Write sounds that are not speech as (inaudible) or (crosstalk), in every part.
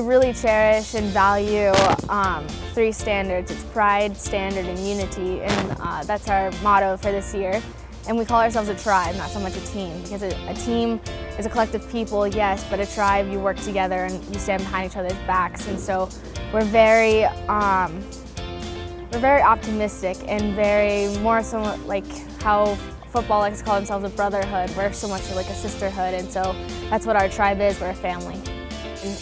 really cherish and value um, three standards. It's pride, standard, and unity, and uh, that's our motto for this year. And we call ourselves a tribe, not so much a team, because a, a, team is a collective people, yes, but a tribe, you work together and you stand behind each other's backs. And so we're very, um, we're very optimistic and very more so like how football likes to call themselves a brotherhood. We're so much like a sisterhood, and so that's what our tribe is. We're a family.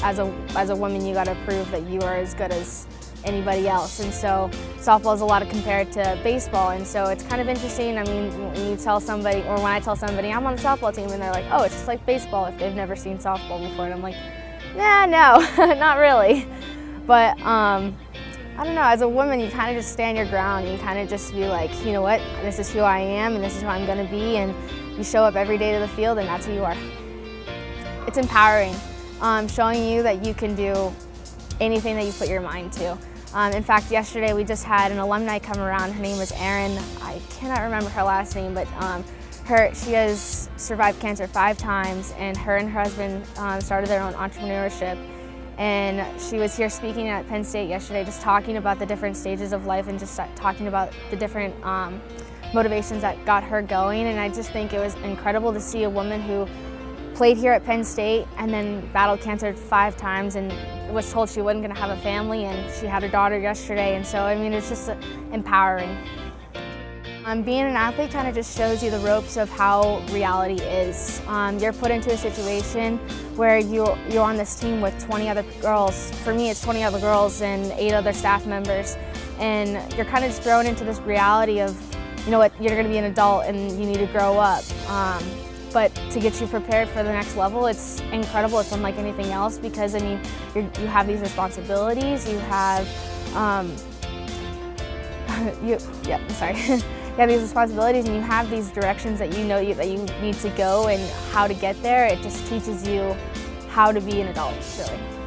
As a as a woman, you got to prove that you are as good as anybody else. And so softball is a lot of compared to baseball, and so it's kind of interesting. I mean, when you tell somebody, or when I tell somebody I'm on the softball team, and they're like, "Oh, it's just like baseball," if they've never seen softball before, and I'm like, "Nah, no, (laughs) not really." But um, I don't know, as a woman, you kind of just stand your ground. You kind of just be like, you know what, this is who I am and this is who I'm going to be. And you show up every day to the field and that's who you are. It's empowering, um, showing you that you can do anything that you put your mind to. Um, in fact, yesterday we just had an alumni come around. Her name was Erin. I cannot remember her last name, but um, her, she has survived cancer five times and her and her husband um, started their own entrepreneurship and she was here speaking at Penn State yesterday, just talking about the different stages of life and just talking about the different um, motivations that got her going. And I just think it was incredible to see a woman who played here at Penn State and then battled cancer five times and was told she wasn't going to have a family and she had her daughter yesterday. And so, I mean, it's just empowering. Um, being an athlete kind of just shows you the ropes of how reality is. Um, you're put into a situation where you, you're on this team with 20 other girls. For me, it's 20 other girls and eight other staff members. And you're kind of just thrown into this reality of, you know what, you're going to be an adult and you need to grow up. Um, but to get you prepared for the next level, it's incredible. It's unlike anything else because, I mean, you have these responsibilities, you have, um, (laughs) you, yeah, I'm sorry. (laughs) you have these responsibilities and you have these directions that you know you, that you need to go and how to get there. It just teaches you how to be an adult, really.